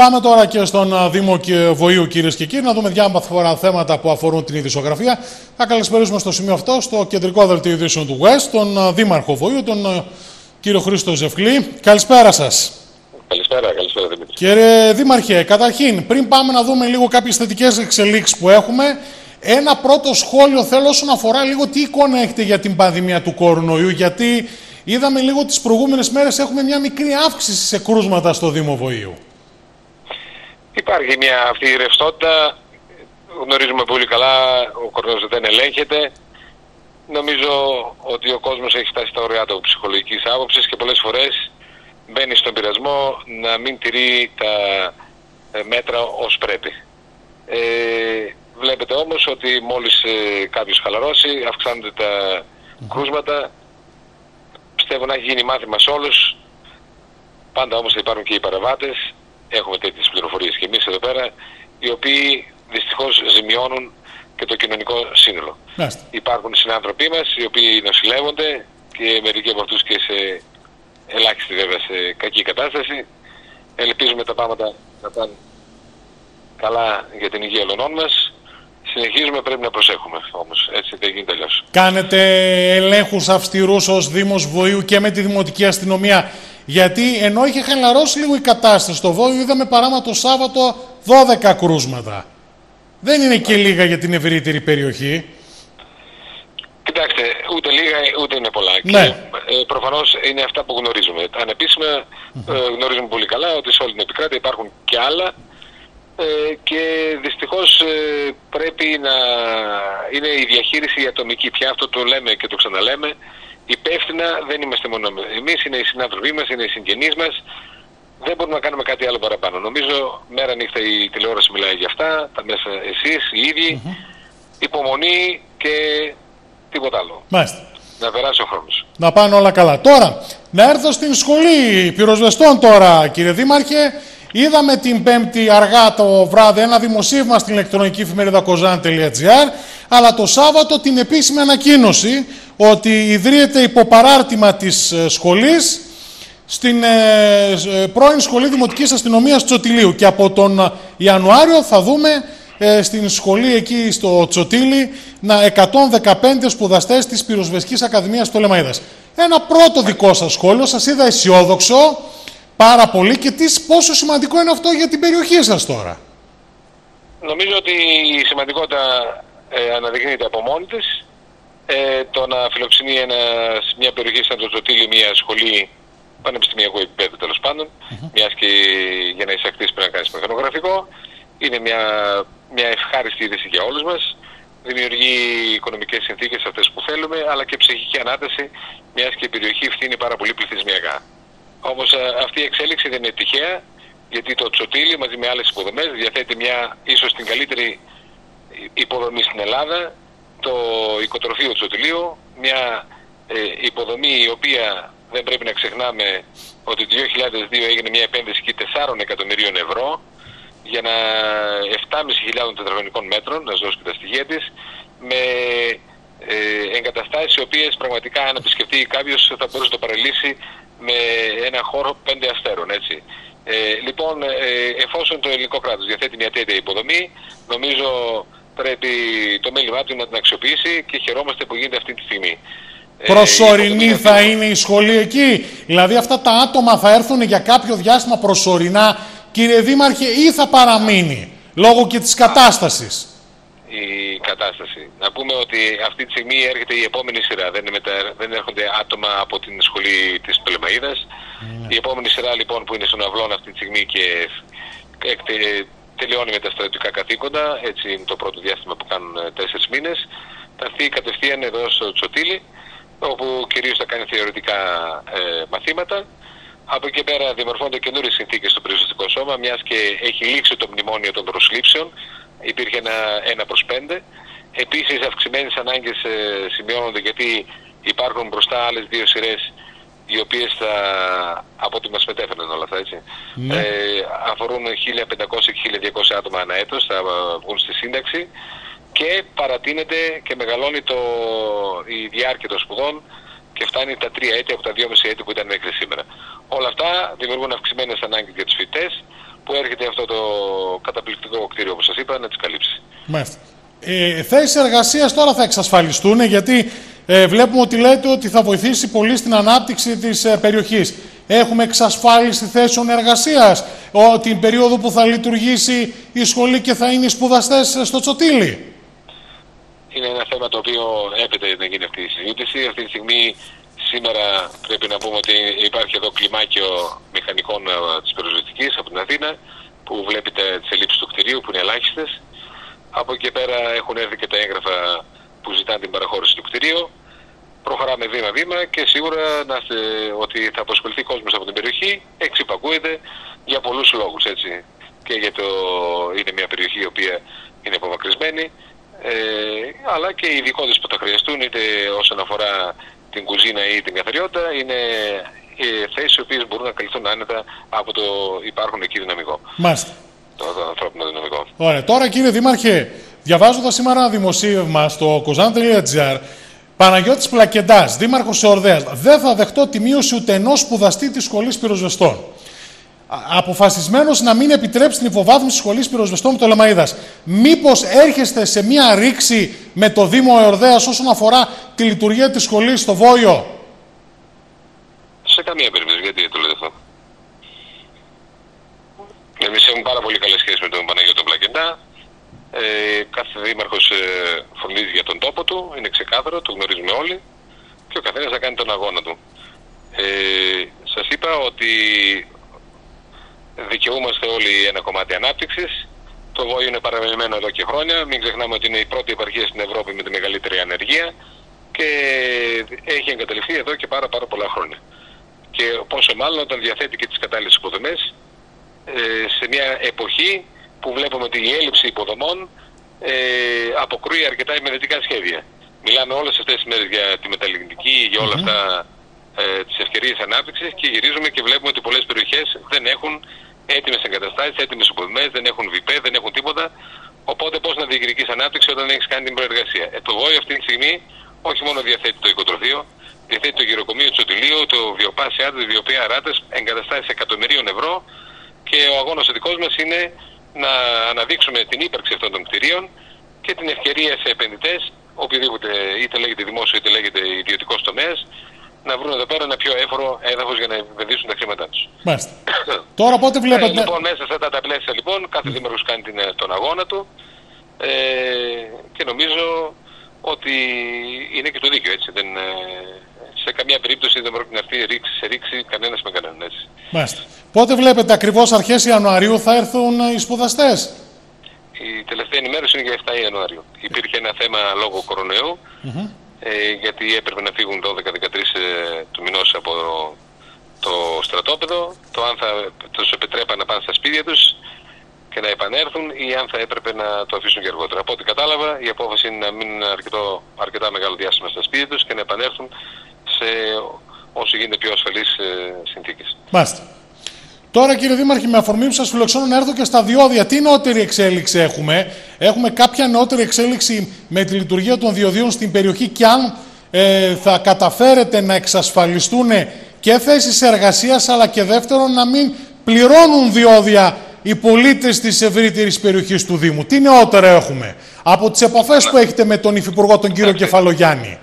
Πάμε τώρα και στον Δήμο Βοήου, κυρίες και κύριοι, να δούμε διάφορα θέματα που αφορούν την ειδησιογραφία. Θα καλησπέρισουμε στο σημείο αυτό, στο κεντρικό δελτίο ειδήσεων του West, τον Δήμαρχο Βοήου, τον κύριο Χρήστο Ζευκλή. Καλησπέρα σας. Καλησπέρα, καλησπέρα Δημήτρη. Κύριε Δήμαρχε, καταρχήν, πριν πάμε να δούμε λίγο κάποιες θετικές εξελίξεις που έχουμε, ένα πρώτο σχόλιο θέλω όσον αφορά λίγο τι εικόνα έχετε για την πανδημία του κορονοϊού, γιατί είδαμε λίγο τις προηγούμενες μέρες έχουμε μια μικρή αύξηση σε κρούσματα στο Δήμο Βοήου. Υπάρχει μια αυτή η ρευστότητα, γνωρίζουμε πολύ καλά, ο κορονοϊός δεν ελέγχεται. Νομίζω ότι ο κόσμος έχει φτάσει στα ωριά του ψυχολογικής άποψης και πολλές φορές μπαίνει στον πειρασμό να μην τηρεί τα ε, μέτρα ως πρέπει. Ε, βλέπετε όμως ότι μόλις ε, κάποιος χαλαρώσει αυξάνονται τα κρούσματα. Πιστεύω να έχει γίνει μάθημα σε όλους. Πάντα όμως θα υπάρχουν και οι παραβάτες έχουμε τέτοιες πληροφορίες και εμείς εδώ πέρα, οι οποίοι δυστυχώς ζημιώνουν και το κοινωνικό σύνολο. Υπάρχουν συνάνθρωποι μας οι οποίοι νοσηλεύονται και μερικοί από αυτούς και σε ελάχιστη βέβαια σε κακή κατάσταση. Ελπίζουμε τα πράγματα να πάνε καλά για την υγεία όλων μας. Συνεχίζουμε, πρέπει να προσέχουμε όμως, έτσι δεν γίνεται αλλιώς. Κάνετε ελέγχους αυστηρούς ως Δήμος Βοήου και με τη Δημοτική Αστυνομία γιατί ενώ είχε χαλαρώσει λίγο η κατάσταση στο Βόλιο, είδαμε παράμα το Σάββατο 12 κρούσματα. Δεν είναι και λίγα για την ευρύτερη περιοχή. Κοιτάξτε, ούτε λίγα ούτε είναι πολλά. Ναι. Και, ε, προφανώς είναι αυτά που γνωρίζουμε. Ανεπίσημα ε, γνωρίζουμε πολύ καλά ότι σε όλη την επικράτεια υπάρχουν και άλλα ε, και δυστυχώς ε, πρέπει να είναι η διαχείριση ατομική. Πια αυτό το λέμε και το ξαναλέμε υπεύθυνα δεν είμαστε μόνο εμείς, είναι οι συνάδελφοί μας, είναι οι συγγενείς μας. Δεν μπορούμε να κάνουμε κάτι άλλο παραπάνω. Νομίζω μέρα νύχτα η τηλεόραση μιλάει για αυτά, τα μέσα εσείς, οι ίδιοι. Υπομονή και τίποτα άλλο. Μάλιστα. Να περάσει ο χρόνος. Να πάνε όλα καλά. Τώρα, να έρθω στην σχολή πυροσβεστών τώρα, κύριε Δήμαρχε. Είδαμε την Πέμπτη αργά το βράδυ ένα δημοσίευμα στην ηλεκτρονική εφημερίδα kozan.gr αλλά το Σάββατο την επίσημη ανακοίνωση ότι ιδρύεται υποπαράρτημα της ε, σχολής στην ε, ε, πρώην Σχολή Δημοτικής Αστυνομίας Τσοτιλίου. Και από τον Ιανουάριο θα δούμε στην σχολή εκεί στο Τσοτήλι να 115 σπουδαστές της Πυροσβεστικής Ακαδημίας του Λεμαΐδας. Ένα πρώτο δικό σας σχόλιο, σας είδα αισιόδοξο πάρα πολύ και τι, πόσο σημαντικό είναι αυτό για την περιοχή σας τώρα. Νομίζω ότι η σημαντικότητα ε, αναδεικνύεται από μόνη της. Ε, το να φιλοξενεί ένα, μια περιοχή σαν το Ζωτήλι, μια σχολή πανεπιστημιακού επίπεδου τέλος πάντων, mm-hmm. μιας και για να εισαχθείς πρέπει να κάνεις μηχανογραφικό, είναι μια, μια ευχάριστη είδηση για όλους μας. Δημιουργεί οικονομικές συνθήκες αυτές που θέλουμε, αλλά και ψυχική ανάταση, μιας και η περιοχή ευθύνει πάρα πολύ πληθυσμιακά. Όμως ε, αυτή η εξέλιξη δεν είναι τυχαία, γιατί το Τσοτήλι μαζί με άλλες υποδομές διαθέτει μια ίσως την καλύτερη υποδομή στην Ελλάδα, το οικοτροφείο Τσοτηλίου, μια ε, υποδομή η οποία δεν πρέπει να ξεχνάμε ότι το 2002 έγινε μια επένδυση 4 εκατομμυρίων ευρώ για να 7.500 τετραγωνικών μέτρων, να σας δώσω και τα στοιχεία της, με ε, εγκαταστάσεις οι οποίες πραγματικά αν επισκεφτεί κάποιος θα μπορούσε να το παραλύσει με ένα χώρο πέντε αστέρων, έτσι. Ε, λοιπόν, ε, εφόσον το ελληνικό κράτος διαθέτει μια τέτοια υποδομή, νομίζω πρέπει το μέλημά του να την αξιοποιήσει και χαιρόμαστε που γίνεται αυτή τη στιγμή. Ε, Προσωρινή ε, θα είναι η σχολή εκεί. Δηλαδή αυτά τα άτομα θα έρθουν για κάποιο διάστημα προσωρινά, κύριε Δήμαρχε, ή θα παραμείνει, λόγω και της κατάστασης; Η κατάσταση. Να πούμε ότι αυτή τη στιγμή έρχεται η επόμενη σειρά. Δεν, μετα... δεν έρχονται άτομα από την σχολή της Πελεμαΐδας. Ναι. Η επόμενη σειρά λοιπόν που είναι στον Αυλών αυτή τη στιγμή και τελειώνει με τα στρατιωτικά καθήκοντα, έτσι είναι το πρώτο διάστημα που κάνουν ε, τέσσερις μήνες. Θα έρθει κατευθείαν εδώ στο Τσοτήλι, όπου κυρίως θα κάνει θεωρητικά ε, μαθήματα. Από εκεί πέρα δημορφώνται καινούριες συνθήκες στο περιοριστικό σώμα, μιας και έχει λήξει το μνημόνιο των προσλήψεων. Υπήρχε ένα, ένα προς πέντε. Επίσης, αυξημένες ανάγκες ε, σημειώνονται γιατί υπάρχουν μπροστά άλλες δύο σειρές οι οποίες θα, από ό,τι μας μετέφεραν όλα αυτά, έτσι, ναι. ε, αφορούν 1.500 και 1.200 άτομα ανά έτος, θα βγουν στη σύνταξη και παρατείνεται και μεγαλώνει το, η διάρκεια των σπουδών και φτάνει τα τρία έτη από τα 2,5 έτη που ήταν μέχρι σήμερα. Όλα αυτά δημιουργούν αυξημένες ανάγκες για τους φοιτητές, που έρχεται αυτό το καταπληκτικό κτίριο όπως σας είπα να τις καλύψει. Μάλιστα. Ε, θέσεις εργασίας τώρα θα εξασφαλιστούν γιατί ε, βλέπουμε ότι λέτε ότι θα βοηθήσει πολύ στην ανάπτυξη της ε, περιοχής. Έχουμε εξασφάλιση θέσεων εργασίας ο, την περίοδο που θα λειτουργήσει η σχολή και θα είναι οι σπουδαστές στο Τσοτήλι. Είναι ένα θέμα το οποίο έπεται να γίνει αυτή η συζήτηση. Αυτή τη στιγμή σήμερα πρέπει να πούμε ότι υπάρχει εδώ κλιμάκιο μηχανικών ε, της πυροσβεστικής από την Αθήνα που βλέπετε τις ελλείψεις του κτηρίου που είναι ελάχιστες. Από εκεί πέρα έχουν έρθει και τα έγγραφα που ζητάνε την παραχώρηση του κτηρίου προχωράμε βήμα-βήμα και σίγουρα να, ότι θα αποσχοληθεί κόσμος από την περιοχή εξυπακούεται για πολλούς λόγους έτσι. Και για το είναι μια περιοχή η οποία είναι απομακρυσμένη ε, αλλά και οι ειδικότητες που θα χρειαστούν είτε όσον αφορά την κουζίνα ή την καθαριότητα είναι ε, θέσεις οι οποίες μπορούν να καλυφθούν άνετα από το υπάρχον εκεί δυναμικό. Μάλιστα. Το, το ανθρώπινο δυναμικό. Ωραία. Τώρα κύριε Δήμαρχε, διαβάζοντας σήμερα ένα δημοσίευμα στο kozan.gr Παναγιώτης Πλακεντάς, Δήμαρχος Εορδέας, δεν θα δεχτώ τη μείωση ούτε ενός σπουδαστή της σχολής πυροσβεστών. Αποφασισμένος να μην επιτρέψει την υποβάθμιση της σχολής πυροσβεστών του Λεμαΐδας. Μήπως έρχεστε σε μία ρήξη με το Δήμο Εορδέας όσον αφορά τη λειτουργία της σχολής στο Βόλιο; Σε καμία περίπτωση, γιατί το λέτε αυτό; Εμείς έχουμε πάρα πολύ καλές σχέσεις με τον Παναγιώτο Πλακεντά. Ε, κάθε δήμαρχος ε, φροντίζει για τον τόπο του, είναι ξεκάθαρο, το γνωρίζουμε όλοι και ο καθένας θα κάνει τον αγώνα του. Ε, σας είπα ότι δικαιούμαστε όλοι ένα κομμάτι ανάπτυξης. Το Βόλιο είναι παραμελημένο εδώ και χρόνια. Μην ξεχνάμε ότι είναι η πρώτη επαρχία στην Ευρώπη με τη μεγαλύτερη ανεργία και έχει εγκαταλειφθεί εδώ και πάρα, πάρα πολλά χρόνια. Και πόσο μάλλον όταν διαθέτει και τις κατάλληλες υποδομές ε, σε μια εποχή που βλέπουμε ότι η έλλειψη υποδομών ε, αποκρούει αρκετά ημερετικά σχέδια. Μιλάμε όλες αυτές τις μέρες για τη μεταλλιγνητική, για όλα αυτά ε, τις ευκαιρίες ανάπτυξης και γυρίζουμε και βλέπουμε ότι πολλές περιοχές δεν έχουν έτοιμες εγκαταστάσεις, έτοιμες υποδομές, δεν έχουν ΒΙΠΕ, δεν έχουν τίποτα. Οπότε πώς να διεκδικείς ανάπτυξη όταν έχεις κάνει την προεργασία. Ε, το ΒΟΗ αυτή τη στιγμή όχι μόνο διαθέτει το οικοτροφείο, διαθέτει το γυροκομείο του Σωτηλίου, το βιοπάσια, το βιοπία αράτες, εγκαταστάσεις εκατομμυρίων ευρώ και ο αγώνας ο δικός μας είναι να αναδείξουμε την ύπαρξη αυτών των κτηρίων και την ευκαιρία σε επενδυτές, οποιοδήποτε είτε λέγεται δημόσιο είτε λέγεται ιδιωτικός τομέας, να βρουν εδώ πέρα ένα πιο έφορο έδαφος για να επενδύσουν τα χρήματά τους. Μάλιστα. Τώρα πότε ε, βλέπετε. Ε, λοιπόν, μέσα σε αυτά τα πλαίσια λοιπόν, κάθε mm. δήμαρχος κάνει την, τον αγώνα του ε, και νομίζω ότι είναι και το δίκαιο έτσι. Δεν, ε, σε καμία περίπτωση δεν πρόκειται να έρθει ρήξη σε ρήξη κανένας με κανέναν έτσι. Μάλιστα. Πότε βλέπετε ακριβώς αρχές Ιανουαρίου θα έρθουν οι σπουδαστές; Η τελευταία ενημέρωση είναι για 7 Ιανουαρίου. Υπήρχε ένα θέμα λόγω κορονοϊού, ε, γιατί έπρεπε να φύγουν 12-13 ε, του μηνός από το στρατόπεδο, το αν θα τους επιτρέπαν να πάνε στα σπίτια τους και να επανέλθουν ή αν θα έπρεπε να το αφήσουν και αργότερα. Από ό,τι κατάλαβα, η απόφαση είναι να μείνουν αρκετό, αρκετά μεγάλο διάστημα στα σπίτια τους και να επανέλθουν σε όσο γίνεται πιο ασφαλείς ε, συνθήκες. Μάλιστα. Τώρα κύριε Δήμαρχε, με αφορμή που σας φιλοξενώ να έρθω και στα διόδια, τι νεότερη εξέλιξη έχουμε; Έχουμε κάποια νεότερη εξέλιξη με τη λειτουργία των διοδίων στην περιοχή και αν ε, θα καταφέρετε να εξασφαλιστούν και θέσεις εργασίας, αλλά και δεύτερον να μην πληρώνουν διόδια οι πολίτες της ευρύτερης περιοχής του Δήμου. Τι νεότερα έχουμε από τις επαφές που έχετε με τον Υφυπουργό τον κύριο Κεφαλογιάννη;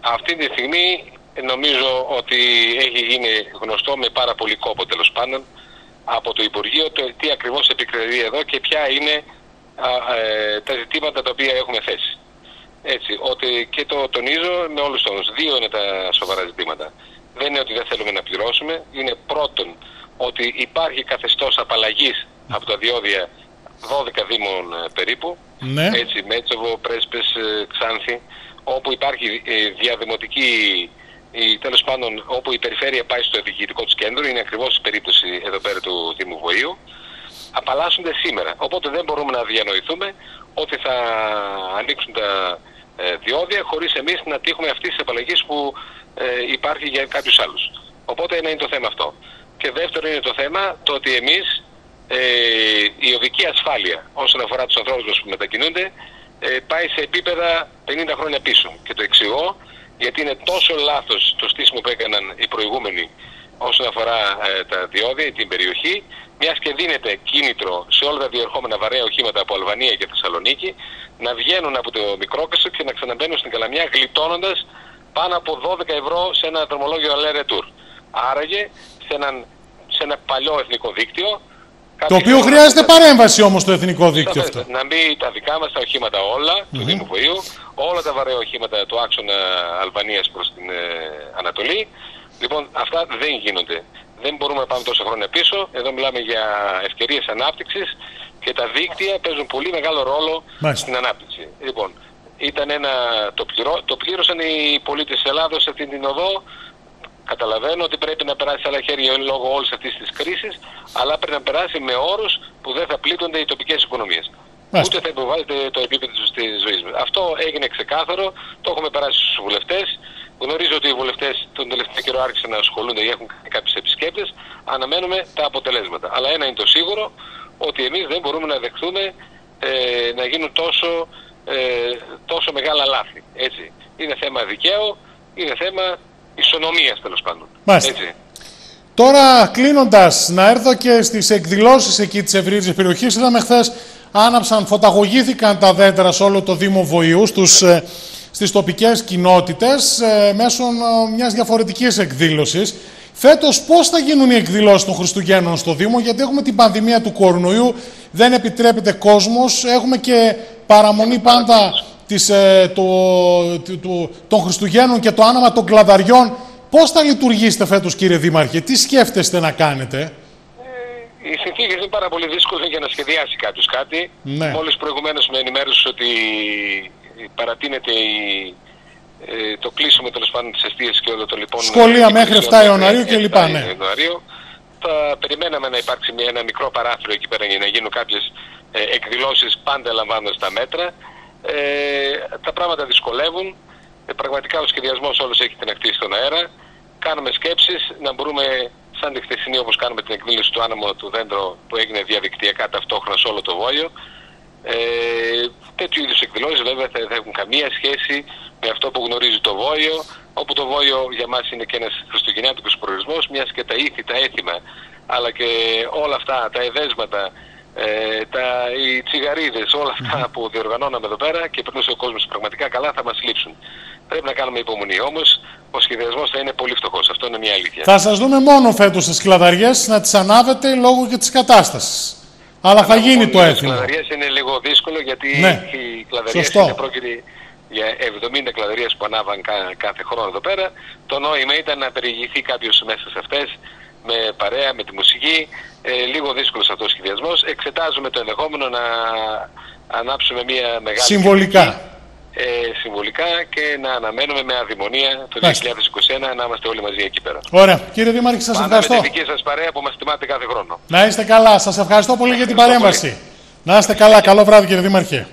Αυτή τη στιγμή νομίζω ότι έχει γίνει γνωστό με πάρα πολύ κόπο τέλος πάντων από το Υπουργείο το τι ακριβώς επικρατεί εδώ και ποια είναι ε, τα ζητήματα τα οποία έχουμε θέσει. Έτσι, ότι και το τονίζω με όλους τους Δύο είναι τα σοβαρά ζητήματα. Δεν είναι ότι δεν θέλουμε να πληρώσουμε. Είναι πρώτον ότι υπάρχει καθεστώς απαλλαγής από τα διόδια 12 δήμων ε, περίπου. Ναι. Έτσι, Μέτσοβο, Πρέσπες, ε, Ξάνθη, όπου υπάρχει διαδημοτική η, τέλος πάντων όπου η περιφέρεια πάει στο διοικητικό της κέντρο, είναι ακριβώς η περίπτωση εδώ πέρα του Δήμου Βοήου, απαλλάσσονται σήμερα. Οπότε δεν μπορούμε να διανοηθούμε ότι θα ανοίξουν τα ε, διόδια χωρίς εμείς να τύχουμε αυτής της απαλλαγής που ε, υπάρχει για κάποιους άλλους. Οπότε ένα είναι το θέμα αυτό. Και δεύτερο είναι το θέμα το ότι εμείς ε, η οδική ασφάλεια όσον αφορά τους ανθρώπους μας που μετακινούνται ε, πάει σε επίπεδα 50 χρόνια πίσω. Και το εξηγώ γιατί είναι τόσο λάθος το στήσιμο που έκαναν οι προηγούμενοι όσον αφορά ε, τα διόδια, την περιοχή, μιας και δίνεται κίνητρο σε όλα τα διερχόμενα βαρέα οχήματα από Αλβανία και Θεσσαλονίκη να βγαίνουν από το Μικρόκασο και να ξαναμπαίνουν στην Καλαμιά γλιτώνοντας πάνω από 12 ευρώ σε ένα δρομολόγιο Αλέρε Tour. Άραγε σε, έναν, σε ένα παλιό εθνικό δίκτυο. Το οποίο χρειάζεται παρέμβαση όμως το εθνικό δίκτυο αυτό. Να μπει τα δικά μας τα οχήματα όλα του Δήμου Βοήου, όλα τα βαρέα οχήματα του άξονα Αλβανίας προς την ε, Ανατολή. Λοιπόν, αυτά δεν γίνονται. Δεν μπορούμε να πάμε τόσα χρόνια πίσω. Εδώ μιλάμε για ευκαιρίες ανάπτυξης και τα δίκτυα παίζουν πολύ μεγάλο ρόλο στην ανάπτυξη. Λοιπόν, ήταν ένα, το, πληρώ, το πλήρωσαν οι πολίτες της Ελλάδος σε αυτήν την οδό. Καταλαβαίνω ότι πρέπει να περάσει σε άλλα χέρια λόγω όλης αυτής της κρίσης, αλλά πρέπει να περάσει με όρους που δεν θα πλήττονται οι τοπικές οικονομίες. Ούτε θα υποβάλλεται το επίπεδο της ζωής μα. Αυτό έγινε ξεκάθαρο, το έχουμε περάσει στους βουλευτές. Γνωρίζω ότι οι βουλευτές τον τελευταίο καιρό άρχισαν να ασχολούνται ή έχουν κάποιες επισκέπτες. Αναμένουμε τα αποτελέσματα. Αλλά ένα είναι το σίγουρο, ότι εμείς δεν μπορούμε να δεχθούμε ε, να γίνουν τόσο ε, τόσο μεγάλα λάθη. Έτσι. Είναι θέμα δικαίου, είναι θέμα ισονομίας τέλος πάντων. Έτσι. Τώρα κλείνοντας, να έρθω και στις εκδηλώσεις εκεί της ευρύτερης περιοχής. Είδαμε χθες άναψαν, φωταγωγήθηκαν τα δέντρα σε όλο το Δήμο Βοηού, στους, ε, στις τοπικές κοινότητες, ε, μέσω ε, μιας διαφορετικής εκδήλωσης. Φέτος πώς θα γίνουν οι εκδηλώσεις των Χριστουγέννων στο Δήμο, γιατί έχουμε την πανδημία του κορονοϊού, δεν επιτρέπεται κόσμος, έχουμε και παραμονή πάντα της, ε, το, το, των Χριστουγέννων και το άναμα των κλαδαριών. Πώς θα λειτουργήσετε φέτος κύριε Δήμαρχε, τι σκέφτεστε να κάνετε; Ε, οι συνθήκε είναι πάρα πολύ δύσκολε για να σχεδιάσει κάποιος κάτι. Ναι. Μόλις προηγουμένως με ενημέρωσε ότι παρατείνεται η, ε, το κλείσιμο τέλος πάντων της εστίαση και όλο το λοιπόν. Σχολεία μέχρι 7 Ιανουαρίου και λοιπά. Ναι. Θα περιμέναμε να υπάρξει μια, ένα μικρό παράθυρο εκεί πέρα για να γίνουν κάποιες ε, εκδηλώσεις πάντα λαμβάνοντας τα μέτρα. Ε, τα πράγματα δυσκολεύουν. Ε, πραγματικά ο σχεδιασμός όλος έχει την ακτή στον αέρα. Κάνουμε σκέψεις να μπορούμε σαν τη χθεσινή όπως κάνουμε την εκδήλωση του άνεμο του δέντρο που έγινε διαδικτυακά ταυτόχρονα σε όλο το Βόλιο. Ε, τέτοιου είδους εκδηλώσεις βέβαια θα, θα έχουν καμία σχέση με αυτό που γνωρίζει το Βόλιο όπου το Βόλιο για μας είναι και ένας χριστουγεννιάτικος προορισμός μιας και τα ήθη, τα έθιμα αλλά και όλα αυτά τα εδέσματα ε, τα, οι τσιγαρίδες, όλα αυτά που διοργανώναμε εδώ πέρα και περνούσε ο κόσμος πραγματικά καλά θα μας λείψουν. Πρέπει να κάνουμε υπομονή. Όμως ο σχεδιασμός θα είναι πολύ φτωχός. Αυτό είναι μια αλήθεια. Θα σας δούμε μόνο φέτος στις κλαδαριές να τις ανάβετε λόγω και της κατάστασης. Αλλά θα γίνει το έθιμο. Οι κλαδαριές είναι λίγο δύσκολο γιατί ναι. οι κλαδαριές είναι πρόκειται για 70 κλαδαρίε που ανάβαν κάθε χρόνο εδώ πέρα. Το νόημα ήταν να περιηγηθεί κάποιος μέσα σε αυτές με παρέα, με τη μουσική. Ε, λίγο δύσκολος αυτός ο σχεδιασμός. Εξετάζουμε το ενδεχόμενο να ανάψουμε μια μεγάλη. Συμβολικά. Ε, συμβολικά και να αναμένουμε με αδημονία το 2021 να είμαστε όλοι μαζί εκεί πέρα. Ωραία. Κύριε Δήμαρχη, σας ευχαριστώ. Με τη δική σας παρέα που μας τιμάτε κάθε χρόνο. Να είστε καλά. Σας ευχαριστώ πολύ για την παρέμβαση. Να είστε καλά. Καλό βράδυ, κύριε Δήμαρχε.